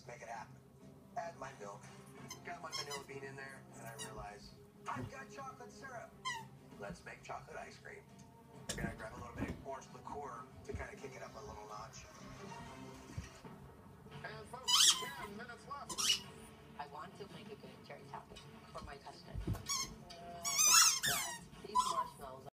Let's make it happen. Add my milk. Got my vanilla bean in there, and I realize I've got chocolate syrup. Let's make chocolate ice cream. I'm gonna grab